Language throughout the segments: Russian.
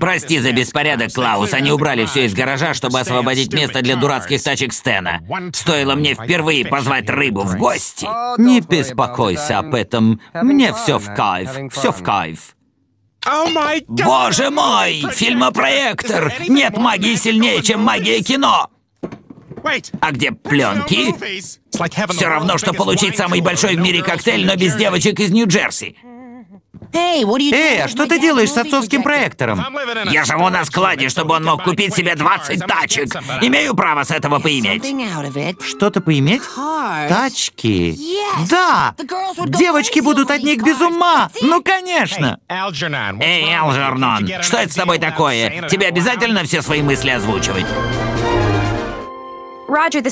Прости за беспорядок, Клаус. Они убрали все из гаража, чтобы освободить место для дурацких тачек Стена. Стоило мне впервые позвать рыбу в гости. Не беспокойся об этом. Мне все в кайф. Все в кайф. Боже мой! Фильмопроектор! Нет магии сильнее, чем магия кино! А где пленки? Все равно, что получить самый большой в мире коктейль, но без девочек из Нью-Джерси. Эй, а что ты делаешь с отцовским проектором? Я живу на складе, чтобы он мог купить себе 20 тачек. Имею право с этого поиметь. Что-то поиметь? Тачки. Да! Девочки будут от них без ума! Ну, конечно! Эй, Алжернон, что это с тобой такое? Тебе обязательно все свои мысли озвучивать?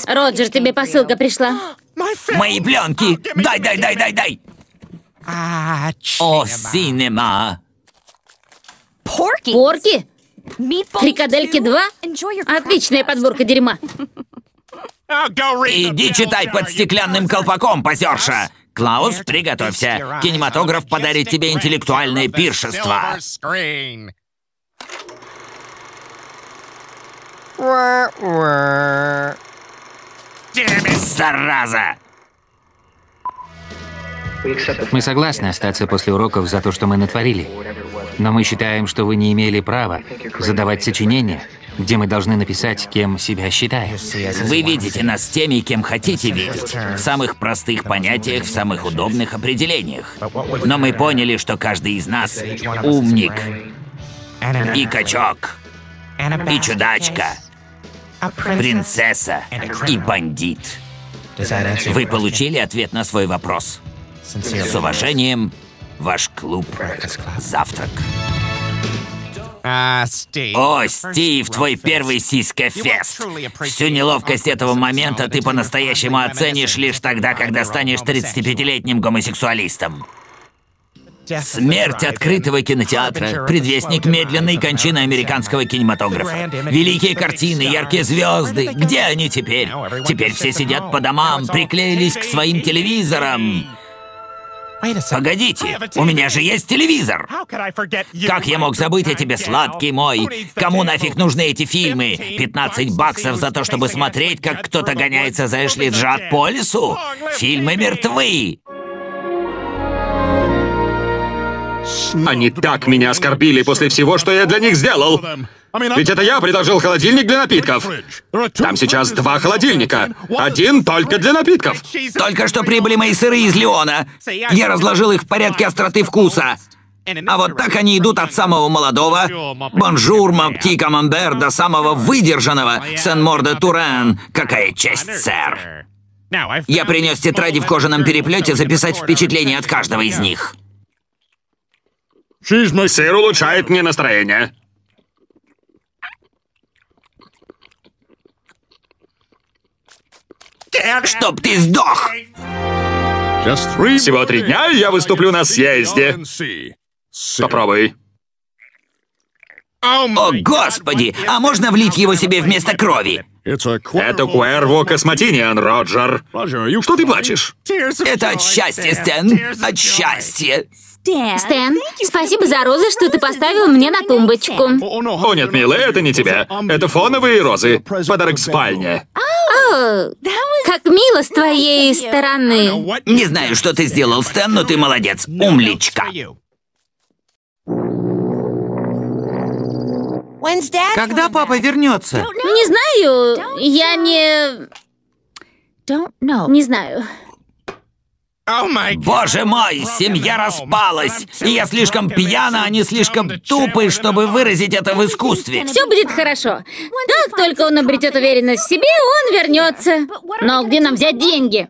Роджер, тебе посылка пришла. Мои пленки! Дай, дай, дай, дай, дай! О, синема! Порки? Фрикадельки 2? Отличная подборка дерьма. Иди читай под стеклянным колпаком, позерша! Клаус, приготовься. Кинематограф подарит тебе интеллектуальное пиршество. Зараза! Мы согласны остаться после уроков за то, что мы натворили. Но мы считаем, что вы не имели права задавать сочинения, где мы должны написать, кем себя считаем. Вы видите нас теми, кем хотите видеть. В самых простых понятиях, в самых удобных определениях. Но мы поняли, что каждый из нас умник. И качок. И чудачка. Принцесса. И бандит. Вы получили ответ на свой вопрос? С уважением, ваш клуб «Завтрак». О, Стив, твой первый сиська-фест. Всю неловкость этого момента ты по-настоящему оценишь лишь тогда, когда станешь 35-летним гомосексуалистом. Смерть открытого кинотеатра, предвестник медленной кончины американского кинематографа. Великие картины, яркие звезды. Где они теперь? Теперь все сидят по домам, приклеились к своим телевизорам. Погодите, у меня же есть телевизор. Как я мог забыть о тебе, сладкий мой? Кому нафиг нужны эти фильмы? 15 баксов за то, чтобы смотреть, как кто-то гоняется за Эшли Джад по лесу? Фильмы мертвы. Они так меня оскорбили после всего, что я для них сделал. Ведь это я предложил холодильник для напитков. Там сейчас два холодильника. Один только для напитков. Только что прибыли мои сыры из Леона. Я разложил их в порядке остроты вкуса. А вот так они идут от самого молодого, bonjour, mon petit, камамбер, до самого выдержанного, сен-мор Турен. Какая честь, сэр. Я принес тетради в кожаном переплете записать впечатление от каждого из них. Сыр улучшает мне настроение. Чтоб ты сдох! Всего три дня, и я выступлю на съезде. Попробуй. О, господи! А можно влить его себе вместо крови? Это Куэрво Космотиниан, Роджер. Что ты плачешь? Это от счастья, Стэн. От счастья. Стэн, спасибо за розы, что ты поставил мне на тумбочку. О, нет, милая, это не тебя. Это фоновые розы. Подарок в спальне. О, как мило с твоей стороны. Не знаю, что ты сделал, Стэн, но ты молодец. Умличка. Когда папа вернется? Не знаю, я не... Не знаю. Боже мой, семья распалась, и я слишком пьяна, они слишком тупы, чтобы выразить это в искусстве. Все будет хорошо. Как только он обретет уверенность в себе, он вернется. Но где нам взять деньги?